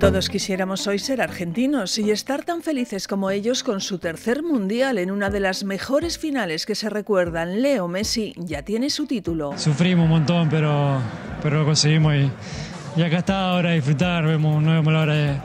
Todos quisiéramos hoy ser argentinos y estar tan felices como ellos con su tercer mundial en una de las mejores finales que se recuerdan. Leo Messi ya tiene su título. Sufrimos un montón, pero, pero lo conseguimos y, y acá está ahora disfrutar. Vemos, no vemos la hora de,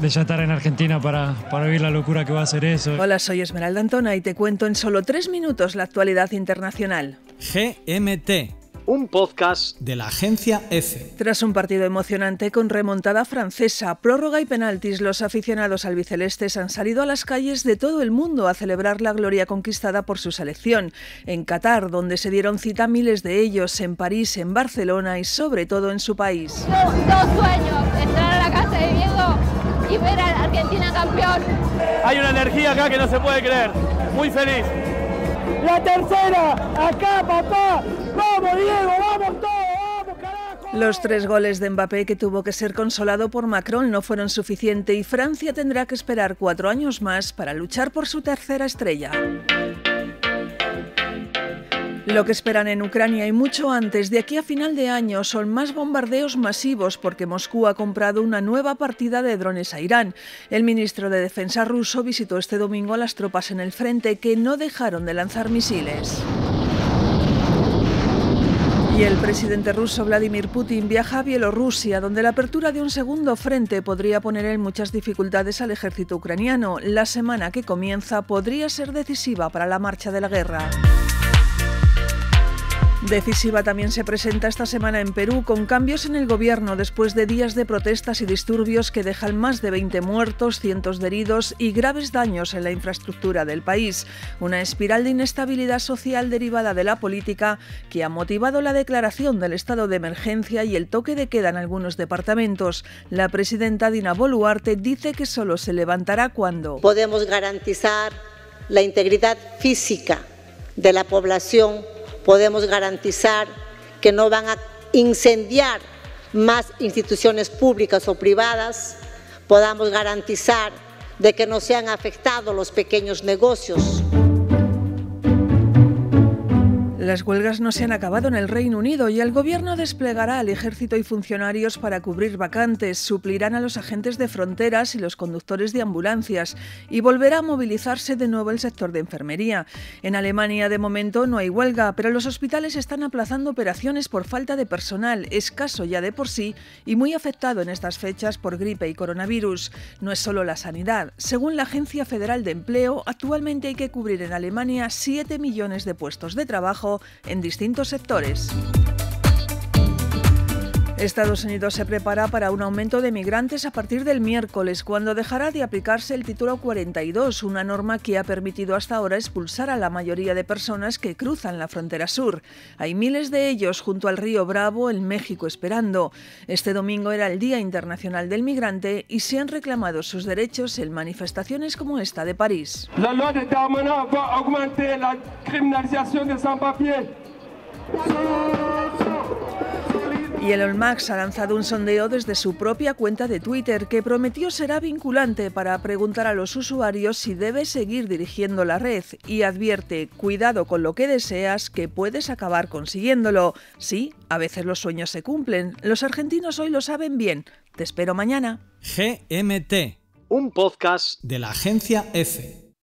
de ya estar en Argentina para, para vivir la locura que va a ser eso. Hola, soy Esmeralda Antona y te cuento en solo tres minutos la actualidad internacional. GMT un podcast de la agencia F. Tras un partido emocionante con remontada francesa, prórroga y penaltis, los aficionados albicelestes han salido a las calles de todo el mundo a celebrar la gloria conquistada por su selección. En Qatar, donde se dieron cita miles de ellos, en París, en Barcelona y sobre todo en su país. Dos, sueños, entrar a la casa de Diego y ver a Argentina campeón. Hay una energía acá que no se puede creer. Muy feliz. La tercera, acá papá, vamos Diego, vamos todos. Los tres goles de Mbappé que tuvo que ser consolado por Macron no fueron suficientes y Francia tendrá que esperar cuatro años más para luchar por su tercera estrella. Lo que esperan en Ucrania y mucho antes, de aquí a final de año, son más bombardeos masivos porque Moscú ha comprado una nueva partida de drones a Irán. El ministro de Defensa ruso visitó este domingo a las tropas en el frente que no dejaron de lanzar misiles. Y el presidente ruso Vladimir Putin viaja a Bielorrusia, donde la apertura de un segundo frente podría poner en muchas dificultades al ejército ucraniano. La semana que comienza podría ser decisiva para la marcha de la guerra. Decisiva también se presenta esta semana en Perú con cambios en el gobierno después de días de protestas y disturbios que dejan más de 20 muertos, cientos de heridos y graves daños en la infraestructura del país. Una espiral de inestabilidad social derivada de la política que ha motivado la declaración del estado de emergencia y el toque de queda en algunos departamentos. La presidenta Dina Boluarte dice que solo se levantará cuando podemos garantizar la integridad física de la población podemos garantizar que no van a incendiar más instituciones públicas o privadas, podamos garantizar de que no sean afectados los pequeños negocios. Las huelgas no se han acabado en el Reino Unido y el gobierno desplegará al ejército y funcionarios para cubrir vacantes, suplirán a los agentes de fronteras y los conductores de ambulancias y volverá a movilizarse de nuevo el sector de enfermería. En Alemania de momento no hay huelga, pero los hospitales están aplazando operaciones por falta de personal, escaso ya de por sí y muy afectado en estas fechas por gripe y coronavirus. No es solo la sanidad. Según la Agencia Federal de Empleo, actualmente hay que cubrir en Alemania 7 millones de puestos de trabajo en distintos sectores. Estados Unidos se prepara para un aumento de migrantes a partir del miércoles, cuando dejará de aplicarse el título 42, una norma que ha permitido hasta ahora expulsar a la mayoría de personas que cruzan la frontera sur. Hay miles de ellos junto al río Bravo en México esperando. Este domingo era el Día Internacional del Migrante y se han reclamado sus derechos en manifestaciones como esta de París. La loi de Darmanin va augmenter la criminalización de sans-papiers. Y Elon Musk ha lanzado un sondeo desde su propia cuenta de Twitter que prometió será vinculante para preguntar a los usuarios si debe seguir dirigiendo la red y advierte, cuidado con lo que deseas que puedes acabar consiguiéndolo. Sí, a veces los sueños se cumplen. Los argentinos hoy lo saben bien. Te espero mañana. GMT, un podcast de la agencia F.